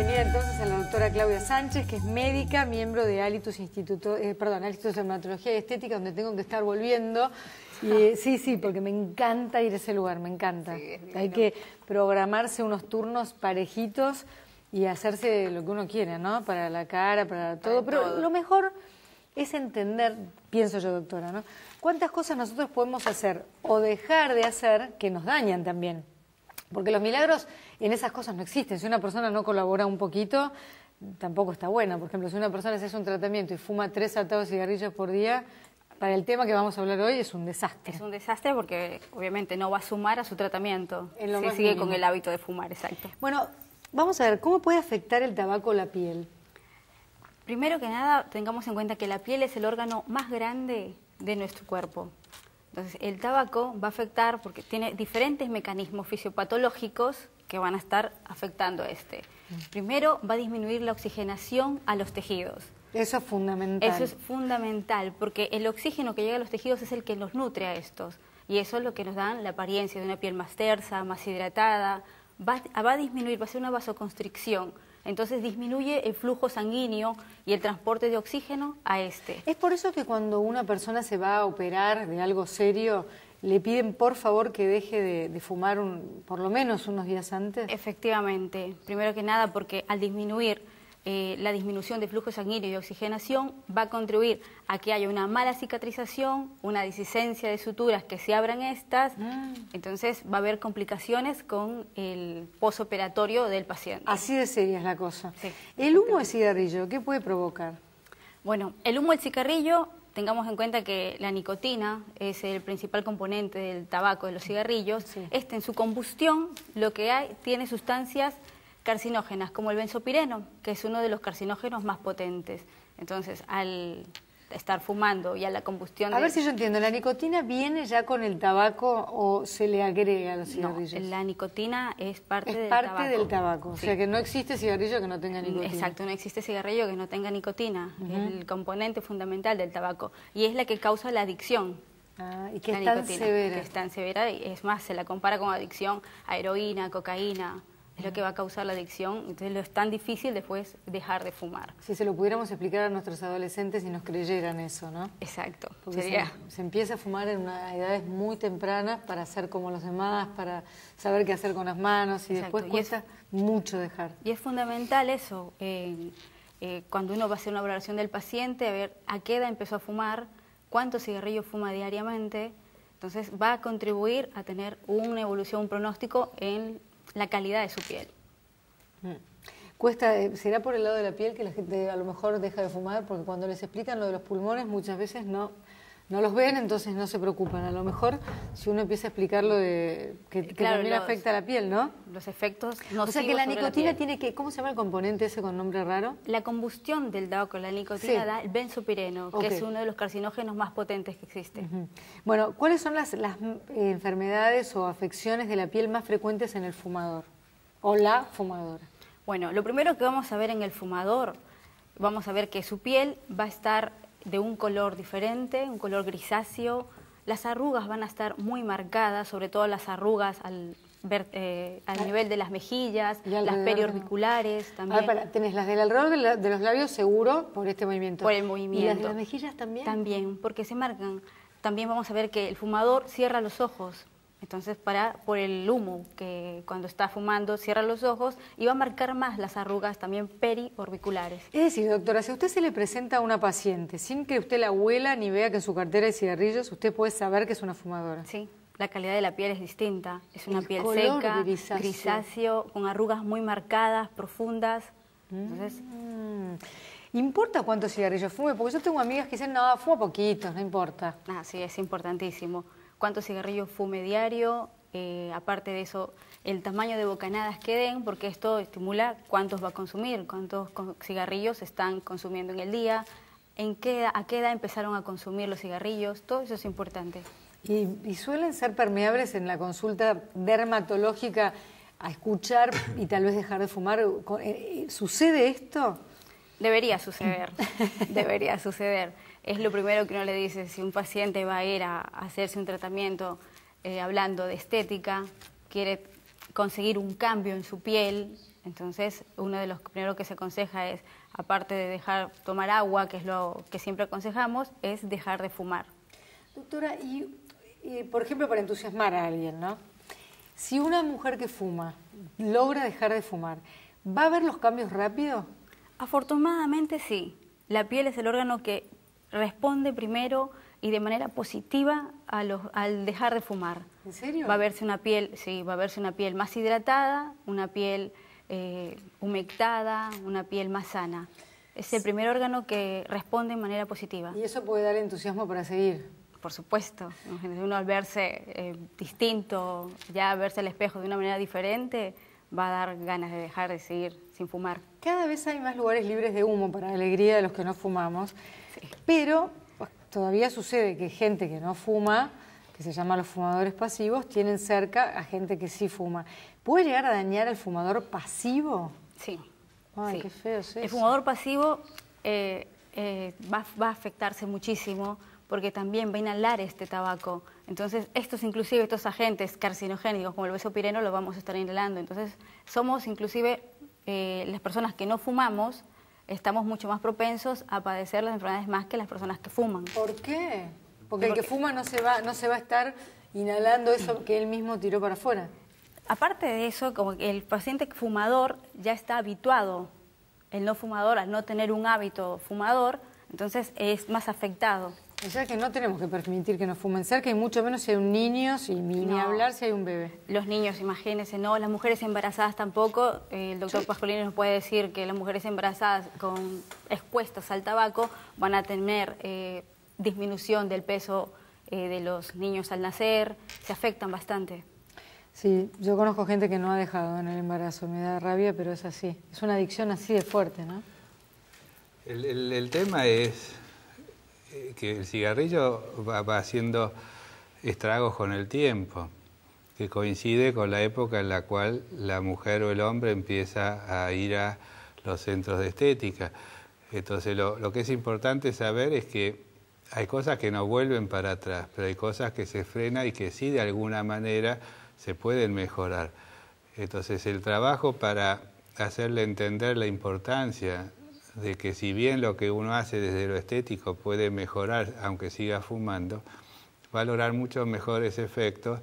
bienvenida entonces a la doctora Claudia Sánchez, que es médica, miembro de Alitus Instituto, eh, perdón, Alitus Dermatología y Estética, donde tengo que estar volviendo. Y, eh, sí, sí, porque me encanta ir a ese lugar, me encanta. Hay que programarse unos turnos parejitos y hacerse lo que uno quiere, ¿no? Para la cara, para todo. Pero lo mejor es entender, pienso yo, doctora, ¿no? Cuántas cosas nosotros podemos hacer o dejar de hacer que nos dañan también. Porque los milagros en esas cosas no existen. Si una persona no colabora un poquito, tampoco está buena. Por ejemplo, si una persona se hace un tratamiento y fuma tres atados de cigarrillos por día, para el tema que vamos a hablar hoy es un desastre. Es un desastre porque obviamente no va a sumar a su tratamiento si sigue con el hábito de fumar, exacto. Bueno, vamos a ver, ¿cómo puede afectar el tabaco la piel? Primero que nada, tengamos en cuenta que la piel es el órgano más grande de nuestro cuerpo. Entonces, el tabaco va a afectar porque tiene diferentes mecanismos fisiopatológicos que van a estar afectando a este. Primero, va a disminuir la oxigenación a los tejidos. Eso es fundamental. Eso es fundamental, porque el oxígeno que llega a los tejidos es el que los nutre a estos. Y eso es lo que nos da la apariencia de una piel más tersa, más hidratada. Va, va a disminuir, va a ser una vasoconstricción entonces disminuye el flujo sanguíneo y el transporte de oxígeno a este. Es por eso que cuando una persona se va a operar de algo serio, le piden por favor que deje de, fumar por lo menos unos días antes. Efectivamente, primero que nada porque al disminuir eh, la disminución de flujo sanguíneo y oxigenación va a contribuir a que haya una mala cicatrización, una disicencia de suturas que se abran estas, mm. entonces va a haber complicaciones con el posoperatorio del paciente. Así de seria es la cosa. el humo de cigarrillo, ¿qué puede provocar? Bueno, el humo del cigarrillo tengamos en cuenta que la nicotina es el principal componente del tabaco, de los cigarrillos. Este en su combustión lo que hay tiene sustancias carcinógenas, como el benzopireno, que es uno de los carcinógenos más potentes. Entonces, al estar fumando y a la combustión... A ver si yo entiendo, ¿la nicotina viene ya con el tabaco o se le agrega a los cigarrillos? No, la nicotina es parte, del, parte del tabaco. O sea que no existe cigarrillo que no tenga nicotina. Exacto, no existe cigarrillo que no tenga nicotina. Es el componente fundamental del tabaco. Y es la que causa la adicción. Ah, y que es tan severa. Que es tan severa y es más, se la compara con adicción a heroína, cocaína, es lo que va a causar la adicción, entonces es tan difícil después dejar de fumar. Si se lo pudiéramos explicar a nuestros adolescentes y nos creyeran eso, ¿no? Exacto. Porque se, se, empieza a fumar en edades muy tempranas para ser como los demás, para saber qué hacer con las manos y después cuesta mucho dejar. Y es fundamental eso, eh, cuando uno va a hacer una valoración del paciente, a ver a qué edad empezó a fumar, cuántos cigarrillos fuma diariamente, entonces va a contribuir a tener una evolución, un pronóstico en la calidad de su piel. Mm. Cuesta, eh, ¿Será por el lado de la piel que la gente a lo mejor deja de fumar? Porque cuando les explican lo de los pulmones muchas veces no, no los ven, entonces no se preocupan. A lo mejor si uno empieza a explicar lo de que, también afecta a la piel, ¿no? Los efectos O sea que la nicotina tiene que, ¿cómo se llama el componente ese con nombre raro? La combustión del tabaco, la nicotina da el benzopireno, que es uno de los carcinógenos más potentes que existen. Bueno, ¿cuáles son las, las eh, enfermedades o afecciones de la piel más frecuentes en el fumador o la fumadora? Bueno, lo primero que vamos a ver en el fumador, vamos a ver que su piel va a estar de un color diferente, un color grisáceo. Las arrugas van a estar muy marcadas, sobre todo las arrugas al, eh, al nivel de las mejillas, las periorbiculares también. Ah, tenés las del alrededor de, los labios seguro por este movimiento. Por el movimiento. ¿Y las de las mejillas también? También, porque se marcan. También vamos a ver que el fumador cierra los ojos entonces, para, por el humo que cuando está fumando cierra los ojos y va a marcar más las arrugas también periorbiculares. Es decir, doctora, si a usted se le presenta a una paciente sin que usted la huela ni vea que en su cartera hay cigarrillos, usted puede saber que es una fumadora. Sí, la calidad de la piel es distinta. Es una piel seca, grisáceo. con arrugas muy marcadas, profundas. Entonces, mm. ¿Importa cuántos cigarrillos fume? Porque yo tengo amigas que dicen, no, fuma poquitos, no importa. Ah, sí, es importantísimo cuántos cigarrillos fume diario, eh, aparte de eso, el tamaño de bocanadas que den, porque esto estimula cuántos va a consumir, cuántos cigarrillos están consumiendo en el día, en qué, a qué edad empezaron a consumir los cigarrillos, todo eso es importante. ¿Y, suelen ser permeables en la consulta dermatológica a escuchar y tal vez dejar de fumar? Eh, ¿Sucede esto? Debería suceder, debería suceder es lo primero que uno le dice si un paciente va a ir a hacerse un tratamiento eh, hablando de estética, quiere conseguir un cambio en su piel, Entonces, uno de los primeros que se aconseja es, aparte de dejar tomar agua, que es lo que siempre aconsejamos, es dejar de fumar. Doctora, y, por ejemplo, para entusiasmar a alguien, ¿no? Si una mujer que fuma logra dejar de fumar, ¿va a haber los cambios rápidos? Afortunadamente sí. La piel es el órgano que responde primero y de manera positiva a los, al dejar de fumar. ¿En serio? Va a verse una piel, sí, va a verse una piel más hidratada, una piel eh, humectada, una piel más sana. Es el primer órgano que responde de manera positiva. ¿Y eso puede dar entusiasmo para seguir? Por supuesto. Uno al verse eh, distinto, ya verse al espejo de una manera diferente, va a dar ganas de dejar de seguir sin fumar. Cada vez hay más lugares libres de humo para la alegría de los que no fumamos, pero todavía sucede que gente que no fuma, que se llama los fumadores pasivos, tienen cerca a gente que sí fuma. ¿Puede llegar a dañar al fumador pasivo? Sí. Ay, qué feo es El fumador pasivo eh, eh, va, va a afectarse muchísimo porque también va a inhalar este tabaco. Entonces, estos inclusive, estos agentes carcinogénicos como el besopireno, lo vamos a estar inhalando. Entonces, somos inclusive eh, las personas que no fumamos, estamos mucho más propensos a padecer las enfermedades más que las personas que fuman. ¿Por qué? Porque, el que fuma no se va, no se va a estar inhalando eso que él mismo tiró para afuera. Aparte de eso, como que el paciente fumador ya está habituado, el no fumador al no tener un hábito fumador, entonces es más afectado. O sea que no tenemos que permitir que nos fumen cerca y mucho menos si hay un niño, si, ni hablar si hay un bebé. Los niños, imagínense, no, las mujeres embarazadas tampoco. el doctor Pascolini nos puede decir que las mujeres embarazadas con expuestas al tabaco van a tener eh, disminución del peso eh, de los niños al nacer, se afectan bastante. Sí, yo conozco gente que no ha dejado en el embarazo, me da rabia, pero es así. Es una adicción así de fuerte, ¿no? el tema es eh, que el cigarrillo va, haciendo estragos con el tiempo, que coincide con la época en la cual la mujer o el hombre empieza a ir a los centros de estética. Entonces lo, lo que es importante saber es que hay cosas que no vuelven para atrás, pero hay cosas que se frenan y que sí de alguna manera se pueden mejorar. Entonces el trabajo para hacerle entender la importancia de que si bien lo que uno hace desde lo estético puede mejorar aunque siga fumando, va a lograr muchos mejores efectos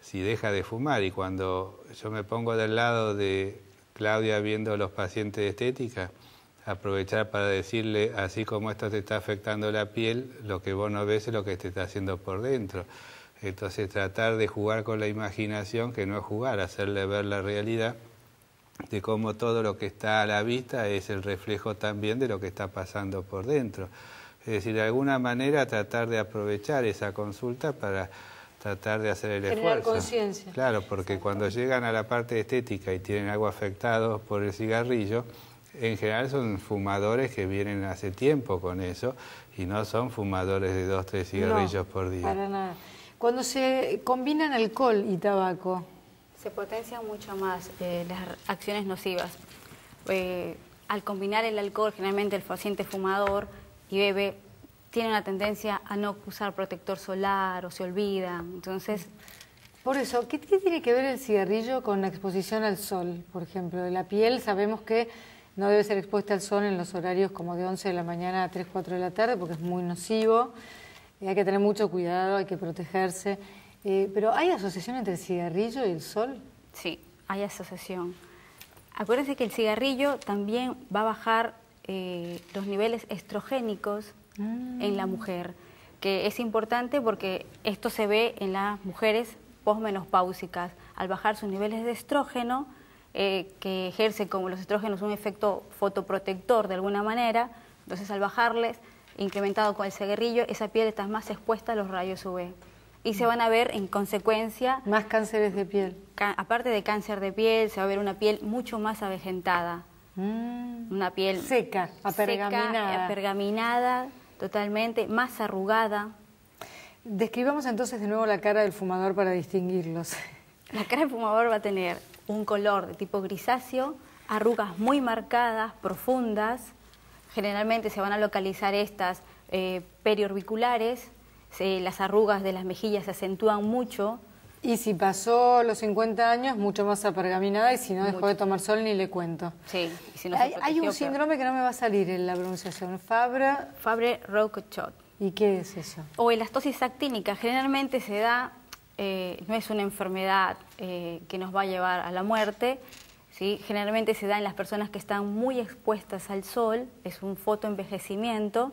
si deja de fumar. Y cuando yo me pongo del lado de Claudia viendo a los pacientes de estética, aprovechar para decirle, así como esto te está afectando la piel, lo que vos no ves es lo que te está haciendo por dentro. Entonces tratar de jugar con la imaginación, que no es jugar, hacerle ver la realidad de cómo todo lo que está a la vista es el reflejo también de lo que está pasando por dentro. Es decir, de alguna manera tratar de aprovechar esa consulta para tratar de hacer el Generar esfuerzo. conciencia. Claro, porque cuando llegan a la parte estética y tienen algo afectado por el cigarrillo, en general son fumadores que vienen hace tiempo con eso y no son fumadores de dos, tres cigarrillos por día. Para nada. Cuando se combinan alcohol y tabaco, se potencian mucho más eh, las acciones nocivas. Eh, al combinar el alcohol, generalmente el paciente fumador y bebe tiene una tendencia a no usar protector solar o se olvida. Entonces, por eso, ¿qué, tiene que ver el cigarrillo con la exposición al sol, por ejemplo? La piel sabemos que no debe ser expuesta al sol en los horarios como de 11 de la mañana a 3, 4 de la tarde porque es muy nocivo. Y hay que tener mucho cuidado, hay que protegerse. Eh, pero ¿hay asociación entre el cigarrillo y el sol? Sí, hay asociación. Acuérdense que el cigarrillo también va a bajar eh, los niveles estrogénicos en la mujer, que es importante porque esto se ve en las mujeres posmenopáusicas. Al bajar sus niveles de estrógeno, eh, que ejerce como los estrógenos un efecto fotoprotector de alguna manera, entonces al bajarles, incrementado con el cigarrillo, esa piel está más expuesta a los rayos UV y se van a ver en consecuencia... Más cánceres de piel. Aparte de cáncer de piel, se va a ver una piel mucho más avejentada. Mm. Una piel... Seca, apergaminada. Seca, apergaminada, totalmente, más arrugada. Describamos entonces de nuevo la cara del fumador para distinguirlos. La cara del fumador va a tener un color de tipo grisáceo, arrugas muy marcadas, profundas. Generalmente se van a localizar estas eh, periorbiculares, las arrugas de las mejillas se acentúan mucho, Y si pasó los 50 años, mucho más apergaminada y si no dejó de tomar sol ni le cuento. Sí, y si no hay, hay, un síndrome que no me va a salir en la pronunciación, Fabre... Fabre-Rouquechot. ¿Y qué es eso? O elastosis actínica, generalmente se da, eh, no es una enfermedad eh, que nos va a llevar a la muerte, ¿sí? generalmente se da en las personas que están muy expuestas al sol, es un fotoenvejecimiento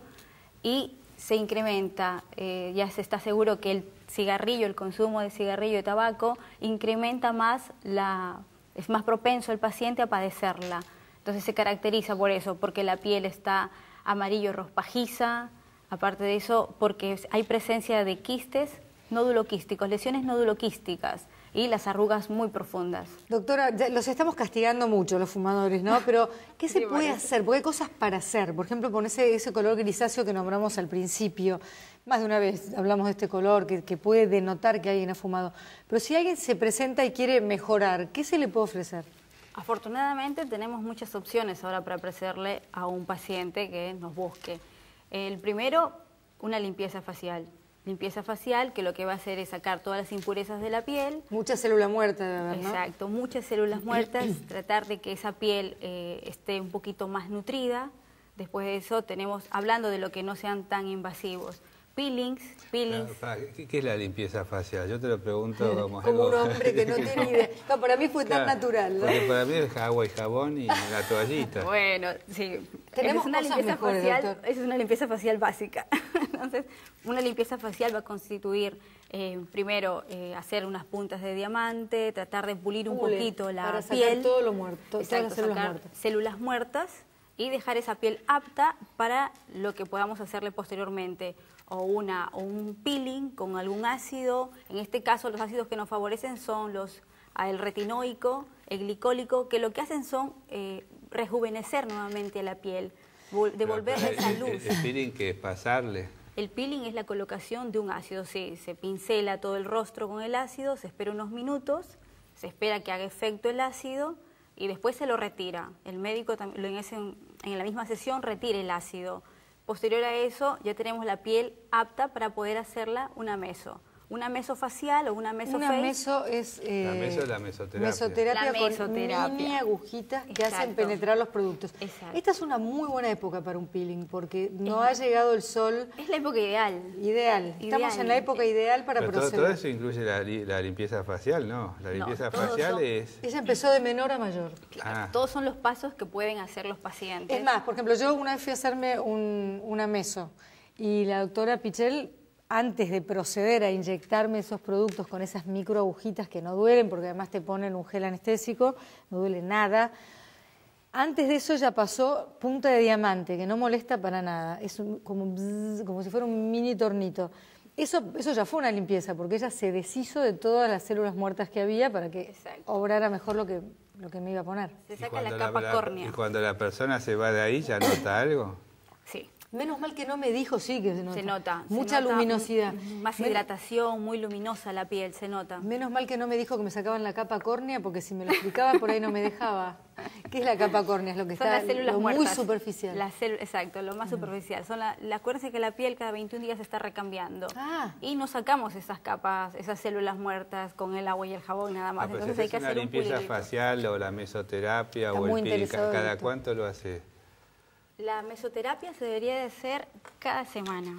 y se incrementa, eh, ya se está seguro que el cigarrillo, el consumo de cigarrillo y tabaco, incrementa más la, es más propenso el paciente a padecerla. Entonces se caracteriza por eso, porque la piel está amarillo rospajiza, aparte de eso, porque hay presencia de quistes nódulo-quísticos, lesiones nódulo-quísticas y las arrugas muy profundas. Doctora, los estamos castigando mucho los fumadores, ¿no? Pero, ¿qué se puede hacer? Porque hay cosas para hacer. Por ejemplo, con ese, ese color grisáceo que nombramos al principio. Más de una vez hablamos de este color que, que puede denotar que alguien ha fumado. Pero si alguien se presenta y quiere mejorar, ¿qué se le puede ofrecer? Afortunadamente tenemos muchas opciones ahora para ofrecerle a un paciente que nos busque. El primero, una limpieza facial limpieza facial, que lo que va a hacer es sacar todas las impurezas de la piel. Muchas células muertas, ¿no? Exacto, muchas células muertas, tratar de que esa piel eh, esté un poquito más nutrida. Después de eso tenemos, hablando de lo que no sean tan invasivos, peelings, peelings. ¿qué, es la limpieza facial? Yo te lo pregunto como, como un hombre que no tiene idea. No, para mí fue tan natural. Porque para mí es agua y jabón y la toallita. Bueno, sí. Tenemos es una limpieza facial, es una limpieza facial básica. Entonces, una limpieza facial va a constituir eh, primero eh, hacer unas puntas de diamante, tratar de pulir un poquito la para piel. Sacar todo lo muerto, Exacto, células muertas. células muertas y dejar esa piel apta para lo que podamos hacerle posteriormente o, una, o un peeling con algún ácido. En este caso los ácidos que nos favorecen son los el retinoico, el glicólico, que lo que hacen son eh, rejuvenecer nuevamente a la piel, devolverle esa luz. El, peeling que es pasarle. El peeling es la colocación de un ácido, sí, se pincela todo el rostro con el ácido, se espera unos minutos, se espera que haga efecto el ácido y después se lo retira. El médico en, en la misma sesión retira el ácido. Posterior a eso ya tenemos la piel apta para poder hacerla una meso. Una mesofacial o una mesofacial. Una meso es... Eh, la meso es la mesoterapia. Mesoterapia, la mesoterapia. con mini agujitas que hacen penetrar los productos. Exacto. Esta es una muy buena época para un peeling porque no ha llegado el sol... Es la época ideal. Ideal. Estamos en la época ideal para Pero proceder. Todo, eso incluye la, limpieza facial, ¿no? La limpieza facial es... Ella empezó de menor a mayor. Ah. Todos son los pasos que pueden hacer los pacientes. Es más, por ejemplo, yo una vez fui a hacerme un, una meso y la doctora Pichel antes de proceder a inyectarme esos productos con esas micro agujitas que no duelen, porque además te ponen un gel anestésico, no duele nada. Antes de eso ya pasó punta de diamante, que no molesta para nada, es como, como si fuera un mini tornito. Eso, eso ya fue una limpieza, porque ella se deshizo de todas las células muertas que había para que obrara mejor lo que, lo que me iba a poner. Se saca la capa córnea. ¿Y cuando la persona se va de ahí ya nota algo? Sí. Menos mal que no me dijo, sí, que se nota. Se nota. Mucha luminosidad. Más hidratación, muy luminosa la piel, se nota. Menos mal que no me dijo que me sacaban la capa córnea, porque si me lo explicaba por ahí no me dejaba. ¿Qué es la capa córnea? Es lo que Son está las células lo muertas. muy superficial. exacto, lo más superficial. Son la, acuérdense que la piel cada 21 días se está recambiando. Ah. Y no sacamos esas capas, esas células muertas con el agua y el jabón nada más. Ah, pues Entonces hay que una hacer limpieza un facial o la mesoterapia o el. ¿Cada cuánto lo hace? La mesoterapia se debería de hacer cada semana.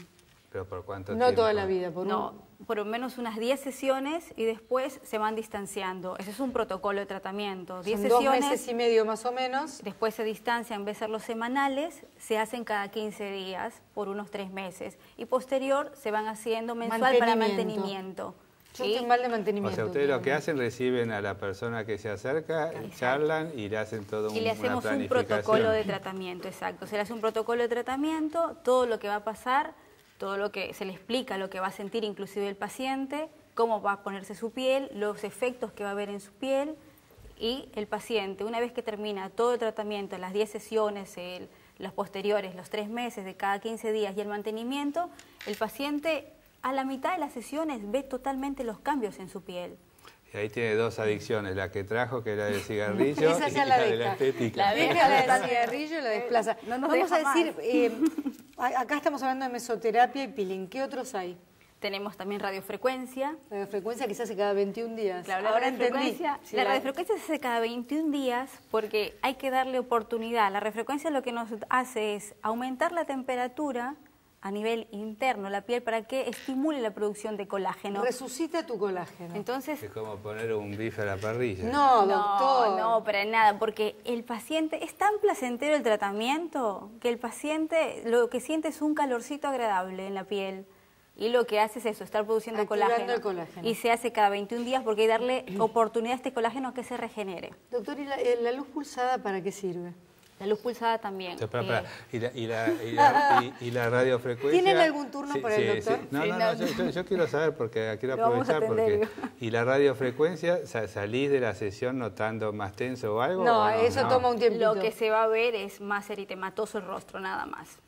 ¿Pero por cuánto no tiempo? No toda la vida, por No, por lo menos unas 10 sesiones y después se van distanciando. Ese es un protocolo de tratamiento. 10 sesiones. Dos meses y medio más o menos. Después se distancian, en vez de ser los semanales, se hacen cada 15 días por unos 3 meses. Y posterior se van haciendo mensual para mantenimiento. Yo estoy mal de mantenimiento. O sea, ustedes lo que hacen, reciben a la persona que se acerca, charlan y le hacen todo un Y le hacemos un protocolo de tratamiento, exacto. Se le hace un protocolo de tratamiento, todo lo que va a pasar, todo lo que se le explica, lo que va a sentir inclusive el paciente, cómo va a ponerse su piel, los efectos que va a haber en su piel y el paciente, una vez que termina todo el tratamiento, las 10 sesiones, el, los posteriores, los 3 meses de cada 15 días y el mantenimiento, el paciente a la mitad de las sesiones ve totalmente los cambios en su piel. Y ahí tiene dos adicciones, la que trajo, que era del cigarrillo, Esa y la, la, de la estética. La deja la del cigarrillo y la desplaza. No nos Vamos a decir, eh, acá estamos hablando de mesoterapia y peeling, ¿qué otros hay? tenemos también radiofrecuencia. Radiofrecuencia que se hace cada 21 días. Claro, la radiofrecuencia, la, radiofrecuencia se hace cada 21 días porque hay que darle oportunidad. La radiofrecuencia lo que nos hace es aumentar la temperatura a nivel interno la piel para que estimule la producción de colágeno. Resucita tu colágeno. Entonces, es como poner un bife a la parrilla. No, doctor. No, no, para nada, porque el paciente es tan placentero el tratamiento que el paciente lo que siente es un calorcito agradable en la piel y lo que hace es eso, estar produciendo colágeno. Y se hace cada 21 días porque hay que darle oportunidad a este colágeno a que se regenere. Doctor, ¿y la, eh, la luz pulsada para qué sirve? La luz pulsada también. Eh, ¿Y, la, y, la, y, la, radiofrecuencia? ¿Tienen algún turno para el doctor? No, no, no, yo, quiero saber, porque quiero aprovechar, porque... ¿Y la radiofrecuencia, salís de la sesión notando más tenso o algo? No, eso toma un tiempo. Lo que se va a ver es más eritematoso el rostro, nada más.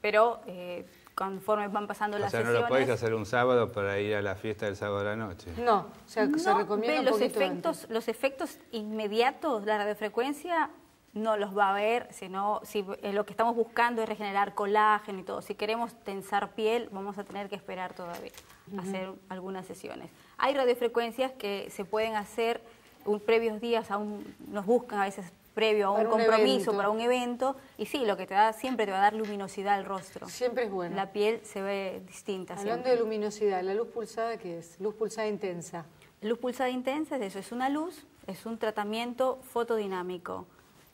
Pero... Eh, conforme van pasando las sesiones. O sea, no lo podéis hacer un sábado para ir a la fiesta del sábado a la noche. No, o sea, se recomienda los efectos, los efectos inmediatos de la radiofrecuencia no los va a ver, sino si eh, lo que estamos buscando es regenerar colágeno y todo. Si queremos tensar piel, vamos a tener que esperar todavía, hacer algunas sesiones. Hay radiofrecuencias que se pueden hacer un, previos días, aún nos buscan a veces previo a un, compromiso, para un evento, y sí, lo que te da siempre te va a dar luminosidad al rostro. Siempre es bueno. La piel se ve distinta. Hablando de luminosidad, ¿la luz pulsada qué es? Luz pulsada intensa. Luz pulsada intensa es eso, es una luz, es un tratamiento fotodinámico.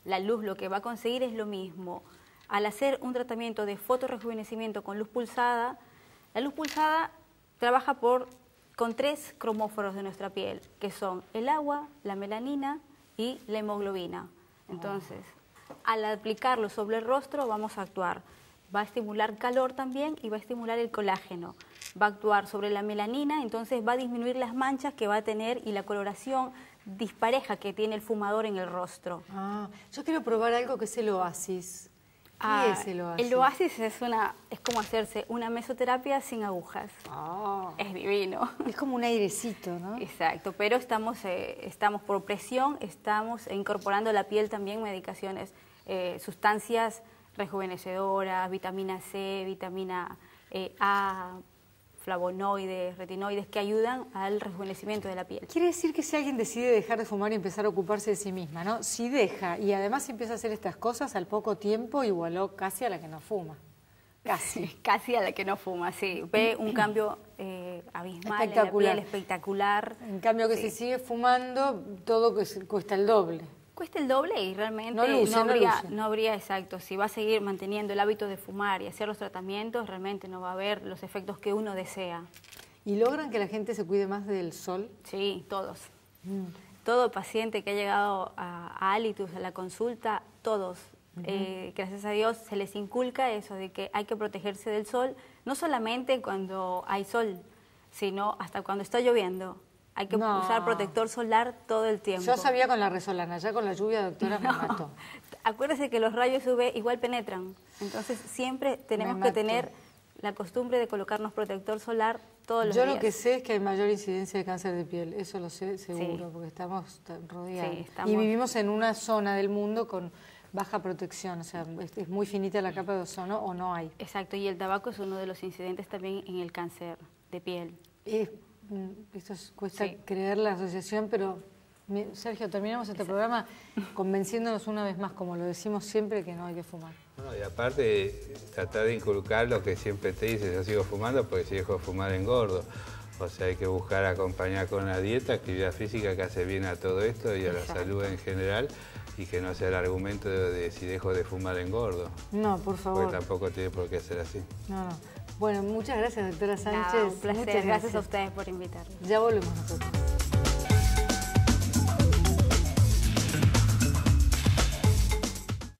La luz lo que va a conseguir es lo mismo. Al hacer un tratamiento de fotorejuvenecimiento con luz pulsada, la luz pulsada trabaja por, con tres cromóforos de nuestra piel, que son el agua, la melanina y la hemoglobina. Entonces, al aplicarlo sobre el rostro vamos a actuar. Va a estimular calor también y va a estimular el colágeno. Va a actuar sobre la melanina, entonces va a disminuir las manchas que va a tener y la coloración dispareja que tiene el fumador en el rostro. Ah, yo quiero probar algo que es el oasis. ¿Qué ah, es el oasis? El oasis es, una, es como hacerse una mesoterapia sin agujas. Ah. Es divino. Es como un airecito, ¿no? Exacto, pero estamos, eh, estamos por presión, estamos incorporando a la piel también medicaciones, eh, sustancias rejuvenecedoras, vitamina C, vitamina eh, A, flavonoides, retinoides, que ayudan al rejuvenecimiento de la piel. Quiere decir que si alguien decide dejar de fumar y empezar a ocuparse de sí misma, ¿no? Si deja y además empieza a hacer estas cosas, al poco tiempo igualó casi a la que no fuma. Casi. casi a la que no fuma, sí. Ve un cambio eh, abismal espectacular. en la piel, espectacular. En cambio que si sigue fumando, todo cuesta el doble cuesta el doble y realmente no, habría, no, habría, exacto. Si va a seguir manteniendo el hábito de fumar y hacer los tratamientos, realmente no va a haber los efectos que uno desea. ¿Y logran que la gente se cuide más del sol? Sí, todos. Mm. Todo paciente que ha llegado a, Alitus, a la consulta, todos. Eh, gracias a Dios se les inculca eso de que hay que protegerse del sol, no solamente cuando hay sol, sino hasta cuando está lloviendo. Hay que usar protector solar todo el tiempo. Yo sabía con la resolana, ya con la lluvia, doctora, me mató. Acuérdese que los rayos UV igual penetran, entonces siempre tenemos que tener la costumbre de colocarnos protector solar todos los días. Yo lo que sé es que hay mayor incidencia de cáncer de piel, eso lo sé seguro, porque estamos rodeados. Y vivimos en una zona del mundo con baja protección, o sea, es, muy finita la capa de ozono o no hay. Exacto, y el tabaco es uno de los incidentes también en el cáncer de piel. Mm, esto cuesta creer la asociación, pero Sergio, terminamos este programa convenciéndonos una vez más, como lo decimos siempre, que no hay que fumar. y aparte, tratar de inculcar lo que siempre te dice, yo sigo fumando porque si dejo de fumar engordo. O sea, hay que buscar acompañar con la dieta, actividad física que hace bien a todo esto y a la salud en general y que no sea el argumento de, si dejo de fumar engordo. No, por favor. Porque tampoco tiene por qué ser así. No, no. Bueno, muchas gracias, doctora Sánchez. un placer. Muchas gracias. a ustedes por invitarme. Ya volvemos nosotros.